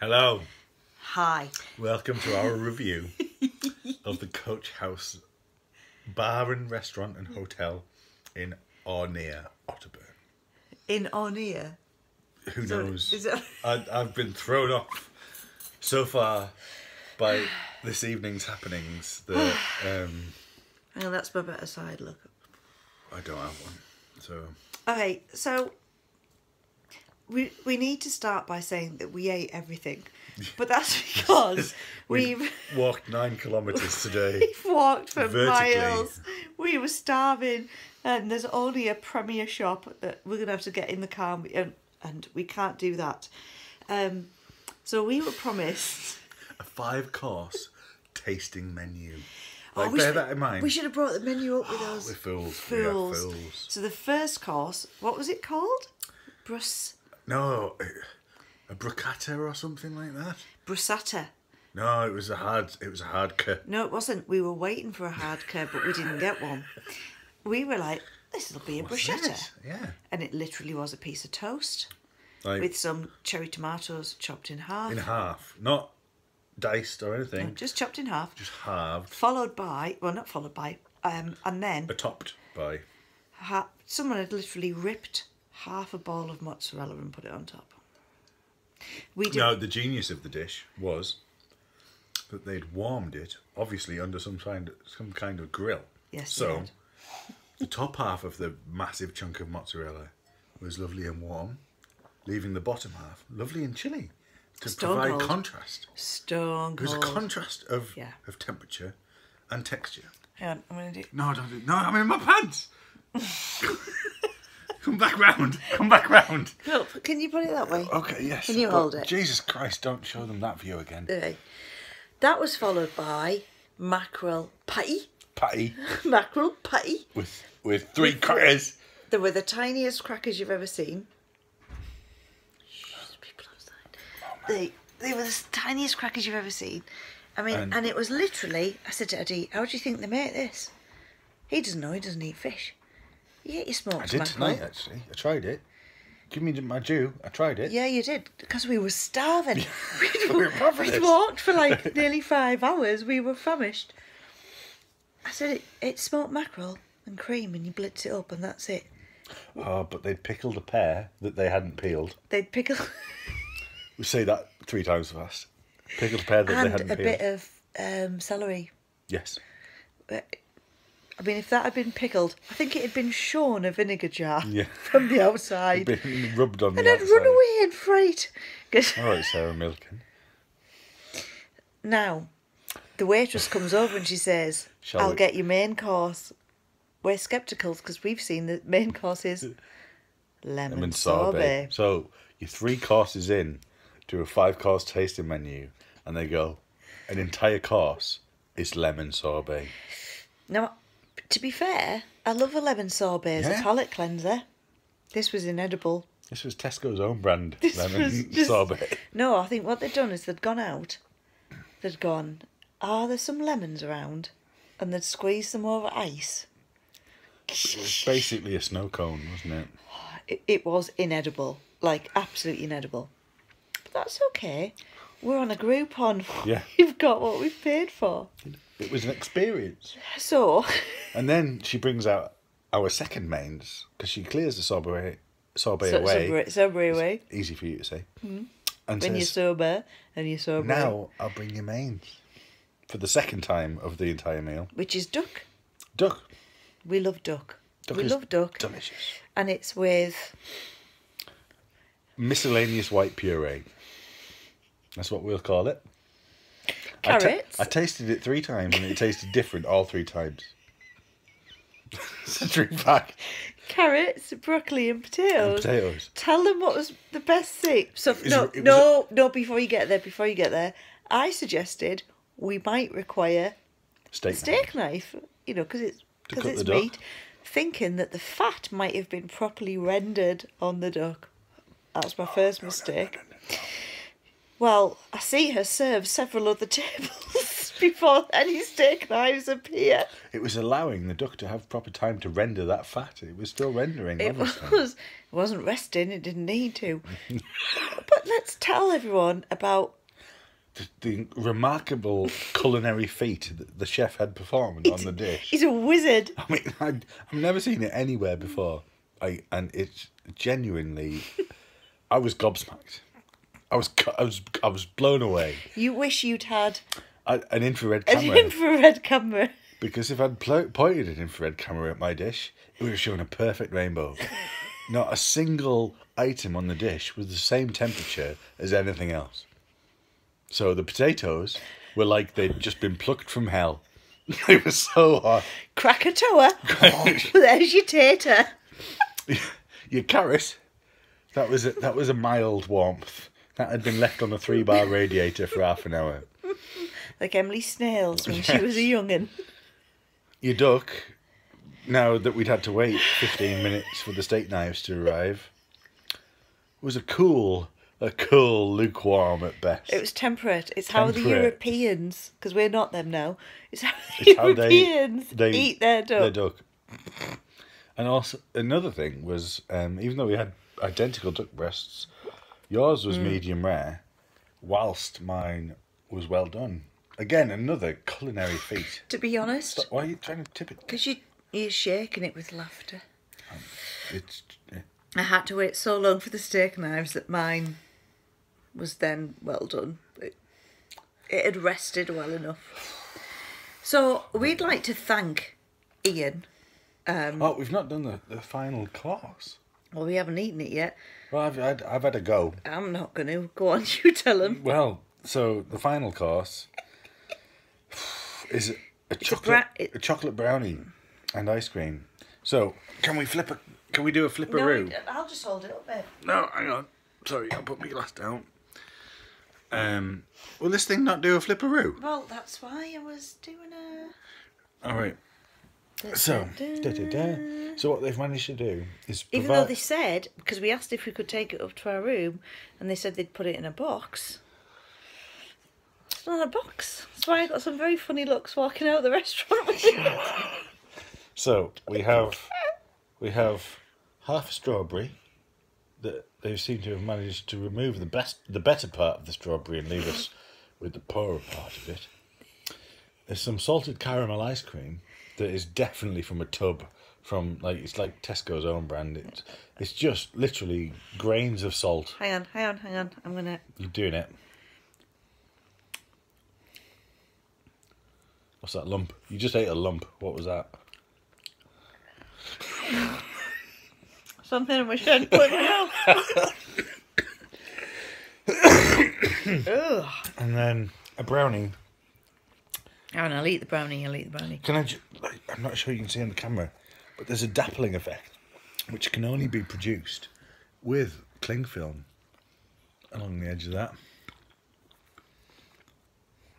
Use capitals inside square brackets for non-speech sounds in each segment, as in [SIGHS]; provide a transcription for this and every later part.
Hello, Hi. welcome to our review [LAUGHS] of the Coach House bar and restaurant and hotel in or near Otterburn. In on ear. Who knows? is it- I, I've been thrown off so far by [SIGHS] this evening's happenings that [SIGHS] um, on, that's my better side. Look. I don't have one. So Okay, so we we need to start by saying that we ate everything, [LAUGHS] but that's because [LAUGHS] we've [LAUGHS] walked nine kilometres today. we've walked for miles. We were starving, and there's only a Premier shop that we're gonna have to get in the car, and, and, and we can't do that. Um, so we were promised. A five course tasting menu. Oh, Like, we bear should- that in mind. We should have brought the menu up with [GASPS] us. We're fools. We are Fools. fools. So the first course, what was it called? Brus No, a bruschetta or something like that. bruschetta. No, it was a hard. It was a hard cut. No, it wasn't. We were waiting for a hard curve, but we didn't get one. We were like, this will be a What's bruschetta. this? Yeah. And it literally was a piece of toast Like with some cherry tomatoes chopped in half. in half, not diced or anything. No, just chopped in half. Just halved, Followed by, well, not followed by, um, and then but topped by. ha- someone had literally ripped half a bowl of mozzarella and put it on top. We did. No, the genius of the dish was that they'd warmed it, obviously under some kind, of, some kind of grill. Yes, So the top half of the massive chunk of mozzarella was lovely and warm, leaving the bottom half lovely and chilly to Stone provide cold. contrast. Stone It was a contrast of Yeah. of temperature and texture. Hang on, I'm gonna do. No, don't do. No, I'm in my pants. [LAUGHS] Come back round. Come back round. Look, can you put it that way? Okay, yes. Can you but hold it? Jesus Christ! Don't show them that view again. That was followed by mackerel patty. Patty [LAUGHS] Mackerel patty. with with three crackers. They were the tiniest crackers you've ever seen. People outside. They they were the tiniest crackers you've ever seen. I mean, And- and, it was literally. I said to Eddie, "How do you think they make this?" He doesn't know. He doesn't eat fish. You ate your smoked I did mackerel. tonight actually. I tried it. Give me my due. I tried it. Yeah, you did because we were starving. [LAUGHS] [LAUGHS] We were We'd walked for like [LAUGHS] nearly five hours. We were famished. I said it, it's smoked mackerel and cream, and you blitz it up, and that's it. Oh, but they'd pickled a pear that they hadn't peeled. They'd pickle We say that three times fast. Pickled a pear that they hadn't a peeled. bit of um, celery. Yes. I mean, if that had been pickled, I think it had been shorn a vinegar jar Yeah. [LAUGHS] from the outside, Been rubbed on and the I'd run away in fright. [LAUGHS] Oh, All right, Sarah Millican. Now, the waitress comes over and she says, Shall "I'll we- get your main course." We're sceptical because we've seen the main course is lemon, lemon sorbet. sorbet. So you're three courses in to a five course tasting menu, and they go, an entire course is lemon sorbet. Now, to be fair, I love a lemon sorbet as Yeah. a palate cleanser. This was inedible. This was Tesco's own brand This lemon [LAUGHS] just- sorbet. No, I think what they'd done is they'd gone out, they'd gone, ah, are there some lemons around? And they'd squeezed them over ice. It was basically a snow cone, wasn't it? [SIGHS] It, it was inedible, like absolutely inedible. But that's okay. We're on a Groupon. Yeah. [LAUGHS] We've got what we've paid for. It was an experience. So, [LAUGHS] And then she brings out our second mains because she clears the sorbet, sorbet so away. sober, sober away. Easy for you to say. Hmm. And When you're sober and you're sober. now I'll bring you mains. For the second time of the entire meal. Which is duck. Duck. We love duck. Duck we love duck. Delicious. And it's with Miscellaneous white puree. That's what we'll call it. I carrots. I, tasted it three times and it tasted different all three times. [LAUGHS] it's a drink back. carrots, broccoli, and And potatoes. potatoes. Tell them what was the best thing. So was- no, was no, no. Before you get there, before you get there, I suggested we might require Steak. a steak knife. You know, because it's because it's duck? meat. Thinking that the fat might have been properly rendered on the duck. That's my first mistake. Well, I see her serve several other [LAUGHS] tables. before any steak knives appear. It was allowing the duck to have proper time to render that fat. It was still rendering. It obviously. [LAUGHS] was. It wasn't resting. It didn't need to. [LAUGHS] but let's tell everyone about. the, the remarkable culinary feat that the chef had performed on the dish. He's a wizard. I mean, I'd, I've never seen it anywhere before. I and it's genuinely, I was gobsmacked. I was I was I was blown away. You wish you'd had I, an infrared camera. an infrared camera. because if I'd pointed an infrared camera at my dish, it would have shown a perfect rainbow. [LAUGHS] Not a single item on the dish was the same temperature as anything else. So the potatoes were like they'd just been plucked from hell. [LAUGHS] They were so hot. Krakatoa. [LAUGHS] There's your tater. Your carrot, that was a, that was a mild warmth. That had been left on a three bar radiator for half an hour. Like Emily Snails when she was a young'un. Your duck, now that we'd had to wait 15 minutes for the steak knives to arrive, was a cool, a cool lukewarm at best. It was temperate. It's how the Europeans, because we're not them now, it's how the It's how they- Europeans they- eat their duck. Their duck. And also, another thing was, um, even though we had identical duck breasts, yours was hmm. medium rare, whilst mine was well done. Again, another culinary [SIGHS] feat. To be honest, Why are you trying to tip it? because you, you're shaking it with laughter. Um, it's I had to wait so long for the steak knives that mine was then well done. It, it had rested well enough. So we'd like to thank Ian. Um, oh, we've not done the, the final course. Well, we haven't eaten it yet. Well, I've had, I've had a go. I'm not going to. Go on, [LAUGHS] you tell him. Well, so the final course is a a chocolate bra- a, chocolate brownie and ice cream. So can we flip a can we do a flipperoo? I'll just hold it up, babe. No, hang on. Sorry, I'll put my glass down. Um, will this thing not do a flipperoo? Well, that's why I was doing a. All right. So, da, da, da. so what they've managed to do is Even though they said, because we asked if we could take it up to our room, and they said they'd put it in a box. It's not a box. That's why I got some very funny looks walking out of the [LAUGHS] restaurant with it. So we have we have half a strawberry that they seem to have managed to remove the best the better part of the strawberry and leave us with the poorer part of it. There's some salted caramel ice cream that is definitely from a tub from like it's like Tesco's own brand. It's it's just literally grains of salt. hang on, hang on, hang on. I'm gonna. You're doing it. What's that lump? You just ate a lump. What was that? Something in my shed put in my mouth. [COUGHS] [COUGHS] And then a brownie. Hang on, I'll eat the brownie. I'll eat the brownie. Can I? Ju- like, I'm not sure you can see on the camera, but there's a dappling effect, which can only be produced with cling film along the edge of that.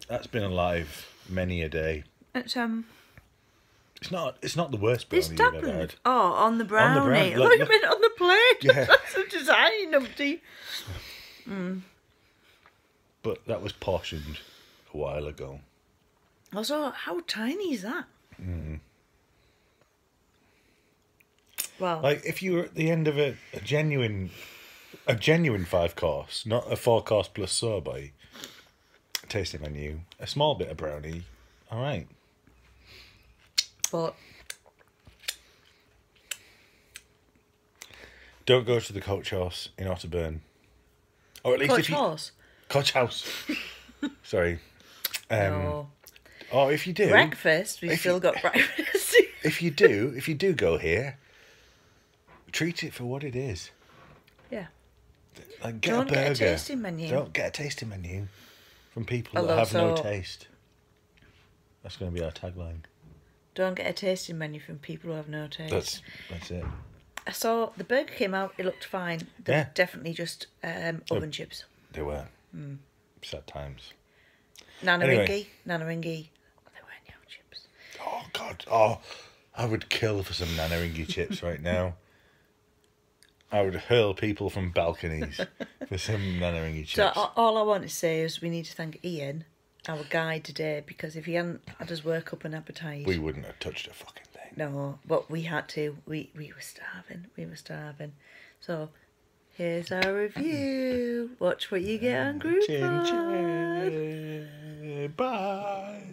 That's been alive many a day. It's um. It's not. It's not the worst brownie This you've ever dappling. had. Oh, on the brownie. brown- I look, thought you look. on the plate. Yeah. [LAUGHS] That's a design numpty. But that was portioned a while ago. Also, how tiny is that? Well, Like if you were at the end of a, a genuine, a genuine five course, not a four course plus sorbet tasting menu, a small bit of brownie, all right. but Don't go to the coach house in Otterburn. Or at least Coach if you horse. coach house. [LAUGHS] Sorry. Um, no. Or if you do, Breakfast. We've still you- got [LAUGHS] breakfast. if you do, if you do go here, treat it for what it is. yeah. Like get Don't a get a tasting menu. Don't get a tasting menu from people Although, that have no taste. That's going to be our tagline. Don't get a tasting menu from people who have no taste. That's that's it. I saw the burger came out. It looked fine. They're Yeah. definitely just um, oven chips. They were Hmm. sad times. Nana Anyway. Ringy. Nana Ringy. They weren't yum chips. Oh God! Oh, I would kill for some Nanaringi chips right now. I would hurl people from balconies for some Nanaringi So chips. a- all I want to say is we need to thank Ian our guide today because if he hadn't had us work up an appetite, We wouldn't have touched a fucking thing. no, but we had to. We we were starving. We were starving. So here's our review. Watch what you get on Groupon. Bye.